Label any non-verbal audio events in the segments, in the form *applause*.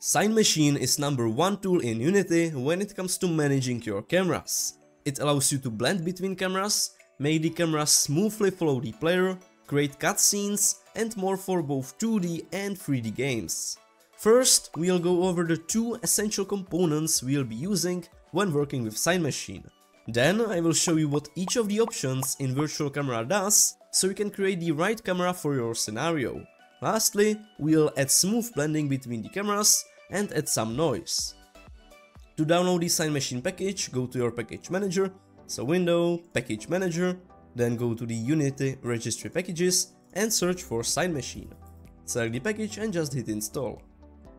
Cinemachine is number one tool in Unity when it comes to managing your cameras. It allows you to blend between cameras, make the cameras smoothly follow the player, create cutscenes and more for both 2D and 3D games. First, we'll go over the two essential components we'll be using when working with Cinemachine. Then I will show you what each of the options in Virtual Camera does, so you can create the right camera for your scenario. Lastly, we'll add smooth blending between the cameras and add some noise. To download the Cinemachine package, go to your package manager, so window, package manager, then go to the Unity registry packages and search for Cinemachine. Select the package and just hit install.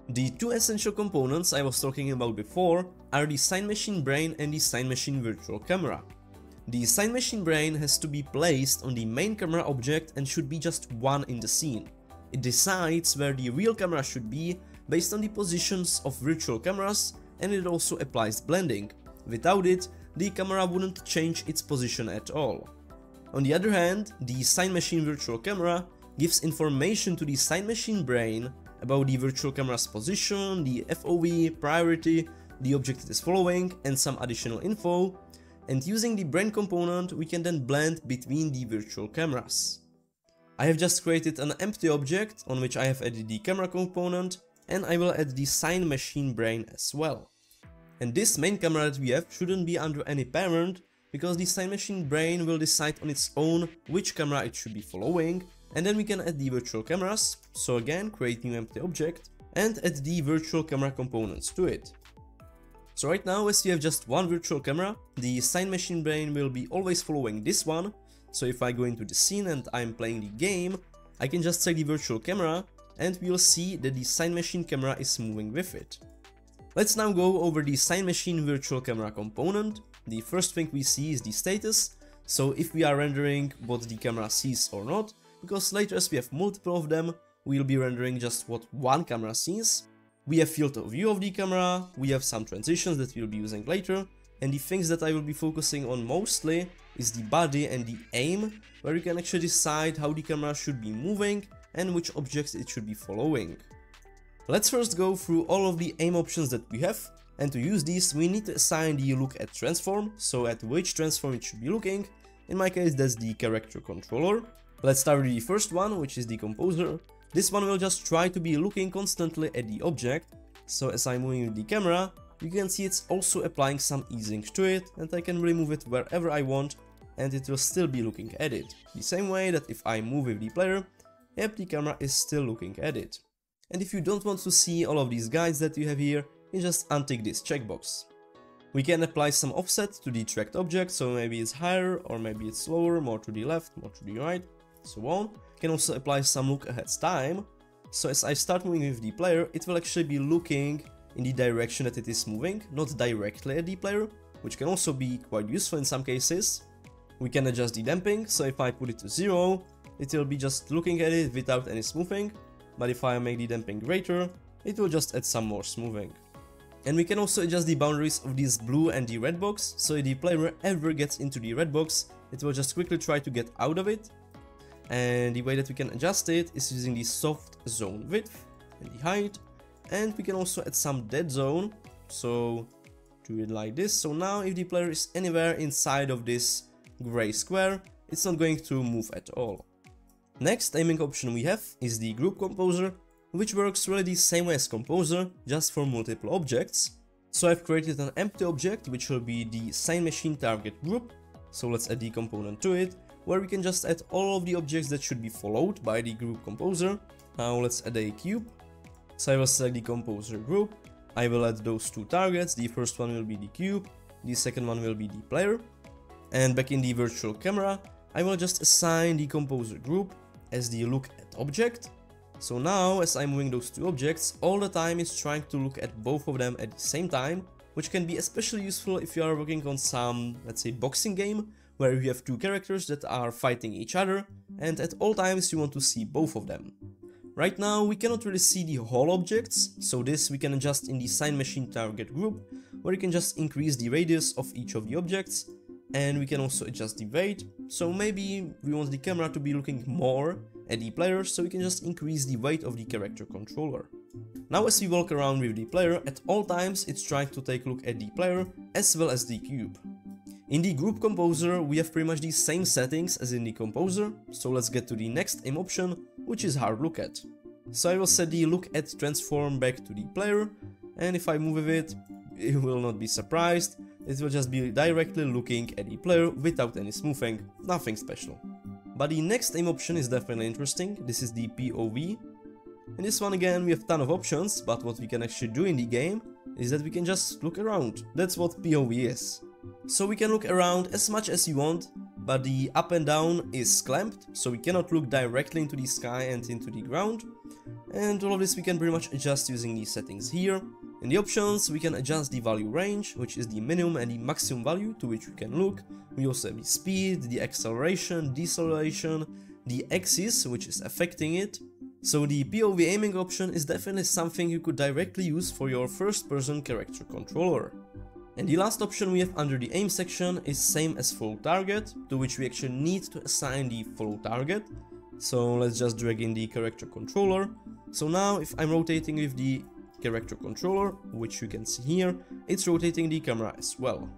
The two essential components I was talking about before are the Cinemachine Brain and the Cinemachine Virtual Camera. The Cinemachine Brain has to be placed on the main camera object and should be just one in the scene. It decides where the real camera should be based on the positions of virtual cameras and it also applies blending. Without it, the camera wouldn't change its position at all. On the other hand, the Cinemachine Virtual Camera gives information to the Cinemachine brain about the virtual camera's position, the FOV, priority, the object it is following, and some additional info, and using the brain component we can then blend between the virtual cameras. I have just created an empty object on which I have added the camera component and I will add the Cinemachine brain as well. And this main camera that we have shouldn't be under any parent, because the Cinemachine brain will decide on its own which camera it should be following, and then we can add the virtual cameras, so again create new empty object, and add the virtual camera components to it. So right now as we have just one virtual camera, the Cinemachine brain will be always following this one, so if I go into the scene and I'm playing the game, I can just set the virtual camera and we'll see that the Cinemachine camera is moving with it. Let's now go over the Cinemachine virtual camera component. The first thing we see is the status, so if we are rendering what the camera sees or not, because later as we have multiple of them, we'll be rendering just what one camera sees. We have field of view of the camera, we have some transitions that we'll be using later, and the things that I will be focusing on mostly is the body and the aim, where you can actually decide how the camera should be moving and which objects it should be following. Let's first go through all of the aim options that we have, and to use these we need to assign the look at transform, so at which transform it should be looking, in my case that's the character controller. Let's start with the first one, which is the composer. This one will just try to be looking constantly at the object, so as I'm moving the camera, you can see it's also applying some easing to it, and I can remove it wherever I want, and it will still be looking at it. The same way that if I move with the player, yep, the camera is still looking at it. And if you don't want to see all of these guides that you have here, you just untick this checkbox. We can apply some offset to the tracked object, so maybe it's higher or maybe it's lower, more to the left, more to the right, so on. Can also apply some look ahead time, so as I start moving with the player, it will actually be looking in the direction that it is moving, not directly at the player, which can also be quite useful in some cases. We can adjust the damping, so if I put it to 0, it will be just looking at it without any smoothing, but if I make the damping greater, it will just add some more smoothing. And we can also adjust the boundaries of this blue and the red box, so if the player ever gets into the red box, it will just quickly try to get out of it. And the way that we can adjust it is using the soft zone width and the height, and we can also add some dead zone, so do it like this. So now if the player is anywhere inside of this gray square, it's not going to move at all. Next aiming option we have is the group composer, which works really the same way as composer, just for multiple objects. So I've created an empty object which will be the Cinemachine target group, so let's add the component to it, where we can just add all of the objects that should be followed by the group composer. Now let's add a cube. So I will select the composer group, I will add those two targets, the first one will be the cube, the second one will be the player. And back in the virtual camera, I will just assign the composer group as the look at object. So now as I'm moving those two objects, all the time is trying to look at both of them at the same time, which can be especially useful if you are working on some, let's say, boxing game, where you have two characters that are fighting each other, and at all times you want to see both of them. Right now we cannot really see the whole objects, so this we can adjust in the Cinemachine target group, where you can just increase the radius of each of the objects, and we can also adjust the weight, so maybe we want the camera to be looking more at the player, so we can just increase the weight of the character controller. Now as we walk around with the player, at all times it's trying to take a look at the player as well as the cube. In the group composer we have pretty much the same settings as in the composer, so let's get to the next aim option, which is hard look at. So I will set the look at transform back to the player, and if I move with *laughs* it, you will not be surprised, it will just be directly looking at the player without any smoothing, nothing special. But the next aim option is definitely interesting, this is the POV, in this one again we have a ton of options, but what we can actually do in the game is that we can just look around. That's what POV is. So we can look around as much as you want, but the up and down is clamped, so we cannot look directly into the sky and into the ground. And all of this we can pretty much adjust using these settings here. In the options we can adjust the value range, which is the minimum and the maximum value to which we can look. We also have the speed, the acceleration, deceleration, the axis, which is affecting it, so the POV aiming option is definitely something you could directly use for your first person character controller. And the last option we have under the aim section is same as follow target, to which we actually need to assign the follow target. So let's just drag in the character controller. So now if I'm rotating with the character controller, which you can see here, it's rotating the camera as well.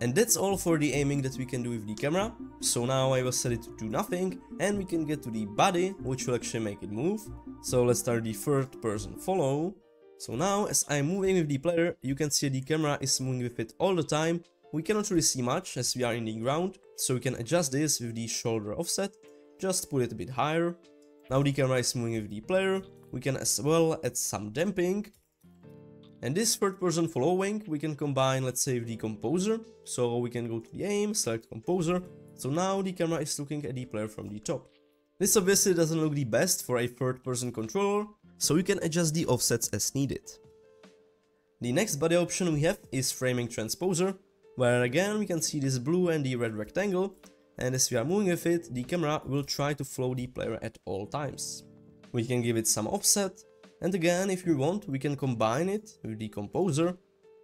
And that's all for the aiming that we can do with the camera. So now I will set it to do nothing and we can get to the body, which will actually make it move. So let's start the third person follow. So now as I'm moving with the player, you can see the camera is moving with it all the time. We cannot really see much as we are in the ground, so we can adjust this with the shoulder offset, just put it a bit higher. Now the camera is moving with the player, we can as well add some damping and this third person following we can combine let's say with the composer, so we can go to the aim, select composer, so now the camera is looking at the player from the top. This obviously doesn't look the best for a third person controller, so you can adjust the offsets as needed. The next body option we have is framing transposer, where again we can see this blue and the red rectangle, and as we are moving with it, the camera will try to follow the player at all times. We can give it some offset, and again, if you want, we can combine it with the composer.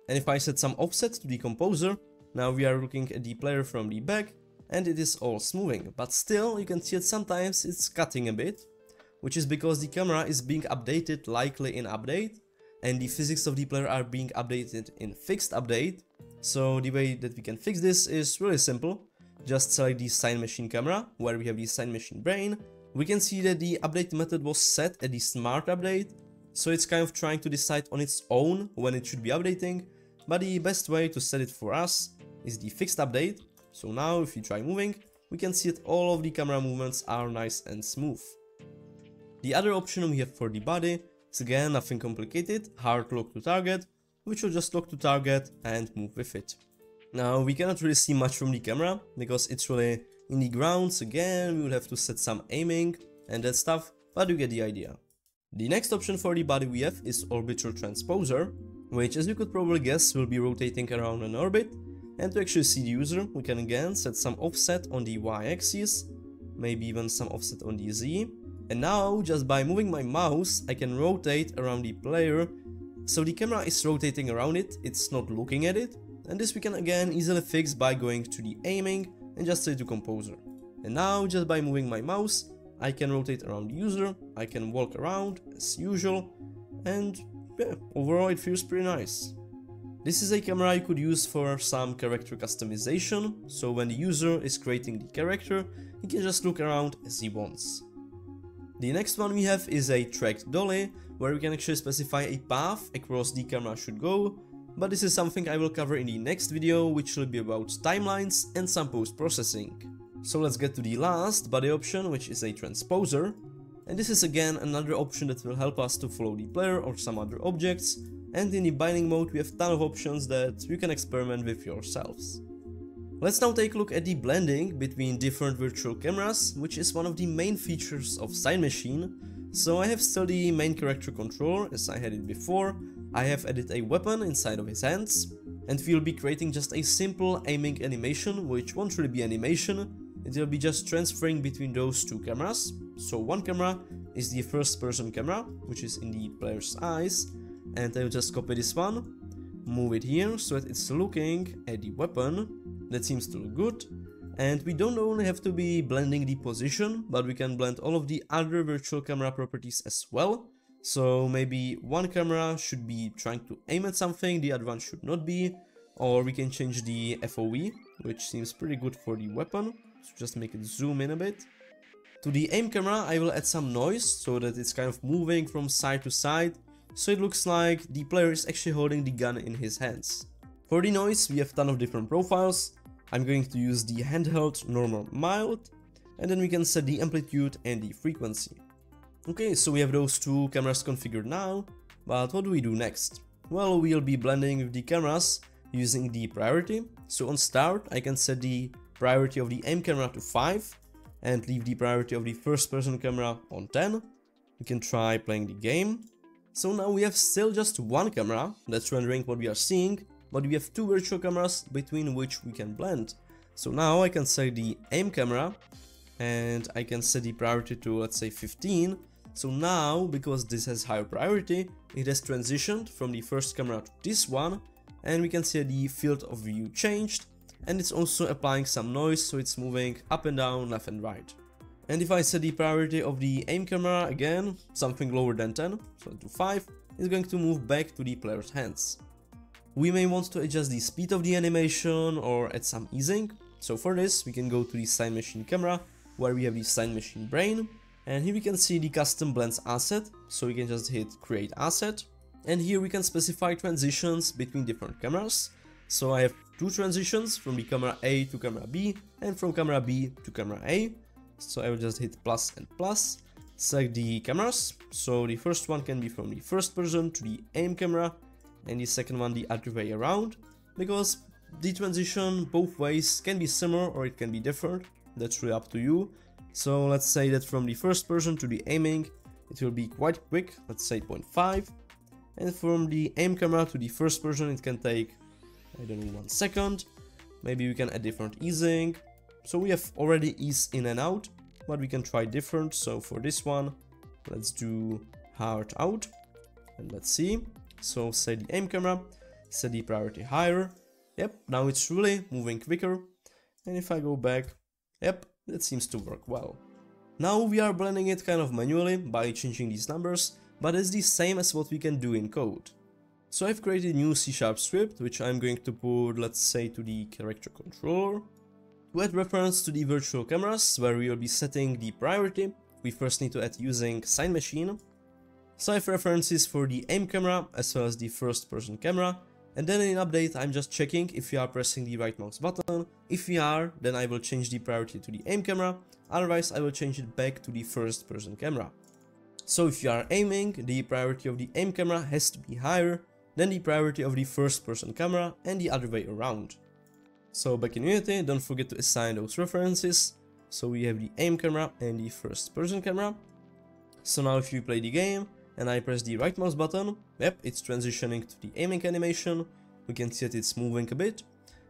And if I set some offset to the composer, now we are looking at the player from the back and it is all smoothing. But still, you can see that sometimes it's cutting a bit, which is because the camera is being updated likely in update and the physics of the player are being updated in fixed update. So the way that we can fix this is really simple. Just select the Cinemachine camera, where we have the Cinemachine brain. We can see that the update method was set at the Smart Update, so it's kind of trying to decide on its own when it should be updating, but the best way to set it for us is the fixed update, so now if you try moving, we can see that all of the camera movements are nice and smooth. The other option we have for the body is again nothing complicated, hard lock to target, which will just lock to target and move with it. Now we cannot really see much from the camera, because it's really in the grounds again, we will have to set some aiming and that stuff, but you get the idea. The next option for the body we have is orbital transposer, which as you could probably guess will be rotating around an orbit, and to actually see the user we can again set some offset on the y-axis, maybe even some offset on the z, and now just by moving my mouse I can rotate around the player, so the camera is rotating around it, it's not looking at it, and this we can again easily fix by going to the aiming and just say to composer. And now just by moving my mouse I can rotate around the user, I can walk around as usual, and yeah, overall it feels pretty nice. This is a camera you could use for some character customization, so when the user is creating the character, he can just look around as he wants. The next one we have is a tracked dolly, where we can actually specify a path across the camera should go, but this is something I will cover in the next video, which will be about timelines and some post-processing. So let's get to the last body option, which is a transposer. And this is again another option that will help us to follow the player or some other objects. And in the binding mode we have a ton of options that you can experiment with yourselves. Let's now take a look at the blending between different virtual cameras, which is one of the main features of Cinemachine. So I have still the main character controller as I had it before, I have added a weapon inside of his hands, and we'll be creating just a simple aiming animation, which won't really be animation, it will be just transferring between those two cameras. So one camera is the first person camera, which is in the player's eyes, and I will just copy this one, move it here so that it's looking at the weapon, that seems to look good, and we don't only have to be blending the position, but we can blend all of the other virtual camera properties as well, So maybe one camera should be trying to aim at something, the other one should not be. Or we can change the FOV, which seems pretty good for the weapon. So just make it zoom in a bit. To the aim camera I will add some noise so that it's kind of moving from side to side. So it looks like the player is actually holding the gun in his hands. For the noise we have ton of different profiles. I'm going to use the handheld normal mild and then we can set the amplitude and the frequency. Okay, so we have those two cameras configured now, but what do we do next? Well, we'll be blending with the cameras using the priority. So on start, I can set the priority of the aim camera to 5 and leave the priority of the first person camera on 10. We can try playing the game. So now we have still just one camera that's rendering what we are seeing, but we have two virtual cameras between which we can blend. So now I can set the aim camera and I can set the priority to let's say 15 so now because this has higher priority it has transitioned from the first camera to this one and we can see the field of view changed and it's also applying some noise so it's moving up and down left and right. And if I set the priority of the aim camera again something lower than 10 so to 5 it's going to move back to the player's hands. We may want to adjust the speed of the animation or add some easing. So for this we can go to the Cinemachine camera where we have the Cinemachine Brain, and here we can see the custom blends asset, so we can just hit create asset, and here we can specify transitions between different cameras. So I have two transitions from the camera A to camera B, and from camera B to camera A. So I will just hit plus and plus, select the cameras, so the first one can be from the first person to the aim camera, and the second one the other way around, because the transition both ways can be similar or it can be different that's really up to you. So let's say that from the first person to the aiming, it will be quite quick, let's say 0.5. And from the aim camera to the first person, it can take, I don't know, one second. Maybe we can add different easing. So we have already ease in and out, but we can try different. So for this one, let's do hard out. And let's see. So set the aim camera, set the priority higher. Yep, now it's really moving quicker. And if I go back, Yep, that seems to work well. Now we are blending it kind of manually by changing these numbers, but it's the same as what we can do in code. So I've created a new C-sharp script, which I'm going to put, let's say, to the character controller. To add reference to the virtual cameras, where we will be setting the priority, we first need to add using Cinemachine. So I have references for the aim camera, as well as the first person camera, and then in update I'm just checking if we are pressing the right mouse button. If we are, then I will change the priority to the aim camera, otherwise I will change it back to the first person camera. So if you are aiming, the priority of the aim camera has to be higher than the priority of the first person camera and the other way around. So back in Unity, don't forget to assign those references. So we have the aim camera and the first person camera. So now if you play the game, and I press the right mouse button, yep, it's transitioning to the aiming animation, we can see that it's moving a bit,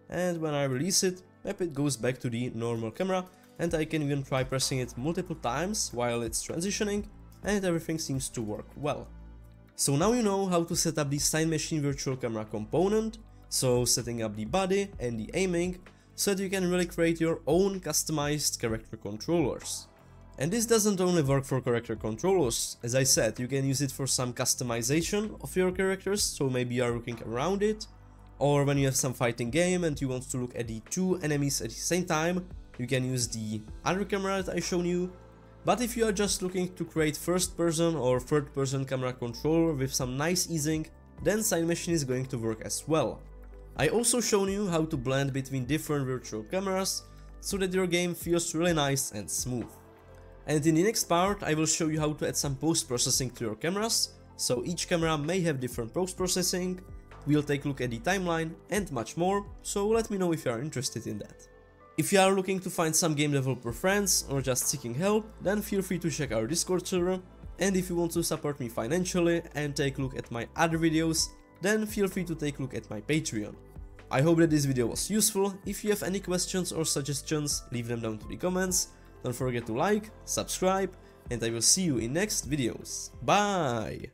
and when I release it, yep, it goes back to the normal camera, and I can even try pressing it multiple times while it's transitioning, and everything seems to work well. So now you know how to set up the Cinemachine virtual camera component, so setting up the body and the aiming, so that you can really create your own customized character controllers. And this doesn't only work for character controllers, as I said, you can use it for some customization of your characters, so maybe you are looking around it, or when you have some fighting game and you want to look at the two enemies at the same time, you can use the other camera that I shown you. But if you are just looking to create first person or third person camera controller with some nice easing, then Cinemachine is going to work as well. I also shown you how to blend between different virtual cameras, so that your game feels really nice and smooth. And in the next part I will show you how to add some post-processing to your cameras, so each camera may have different post-processing, we'll take a look at the timeline and much more, so let me know if you are interested in that. If you are looking to find some game developer friends or just seeking help, then feel free to check our Discord server, and if you want to support me financially and take a look at my other videos, then feel free to take a look at my Patreon. I hope that this video was useful, if you have any questions or suggestions, leave them down to the comments, don't forget to like, subscribe, and I will see you in next videos. Bye!